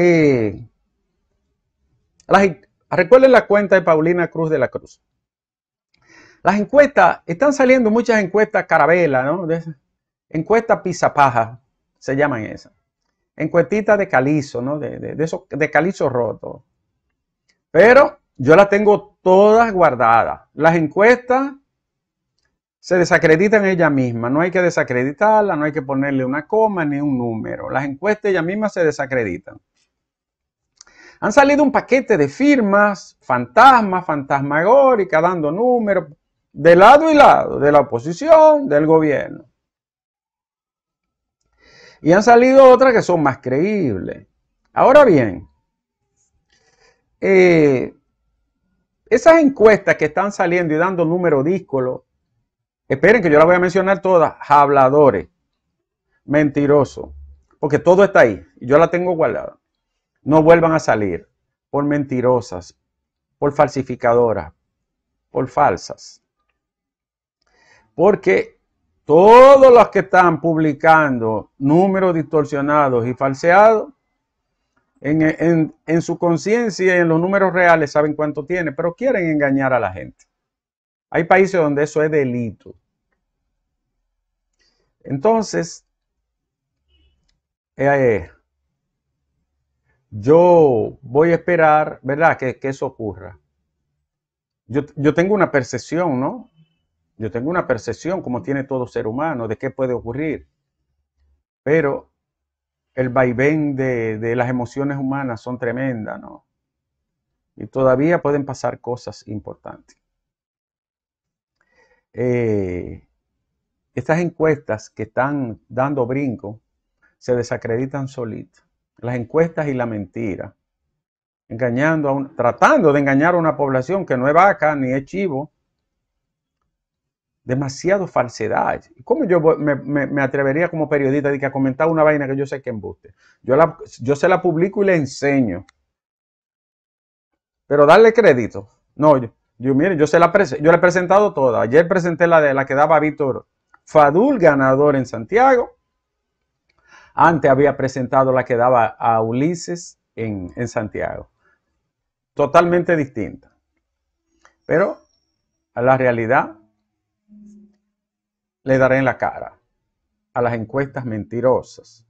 Eh, recuerden la cuenta de Paulina Cruz de la Cruz. Las encuestas, están saliendo muchas encuestas carabela, ¿no? encuestas pizapaja, se llaman esas. Encuestitas de calizo, ¿no? De, de, de, de calizo roto. Pero yo las tengo todas guardadas. Las encuestas se desacreditan ellas mismas. No hay que desacreditarlas, no hay que ponerle una coma ni un número. Las encuestas ellas mismas se desacreditan. Han salido un paquete de firmas, fantasmas, fantasmagóricas, dando números de lado y lado, de la oposición, del gobierno. Y han salido otras que son más creíbles. Ahora bien, eh, esas encuestas que están saliendo y dando números díscolos, esperen que yo las voy a mencionar todas, habladores, mentirosos, porque todo está ahí yo la tengo guardada. No vuelvan a salir por mentirosas, por falsificadoras, por falsas. Porque todos los que están publicando números distorsionados y falseados en, su conciencia y en los números reales saben cuánto tiene, pero quieren engañar a la gente. Hay países donde eso es delito. Entonces, eh, yo voy a esperar, ¿verdad? Que, eso ocurra. Yo, yo, tengo una percepción, ¿no? Yo tengo una percepción, como tiene todo ser humano, de qué puede ocurrir. Pero el vaivén de, las emociones humanas son tremendas, ¿no? Y todavía pueden pasar cosas importantes. Eh, estas encuestas que están dando brinco se desacreditan solitas. Las encuestas y la mentira. Engañando a tratando de engañar a una población que no es vaca ni es chivo, demasiado falsedad. ¿Cómo yo me, atrevería como periodista a comentar una vaina que yo sé que embuste? Yo, la, yo se la publico y le enseño. Pero darle crédito. No, yo, yo mire, yo, se la yo le he presentado toda. Ayer presenté la de la que daba Víctor Fadul, ganador en Santiago. Antes había presentado la que daba a Ulises en, Santiago. Totalmente distinta. Pero a la realidad le daré en la cara a las encuestas mentirosas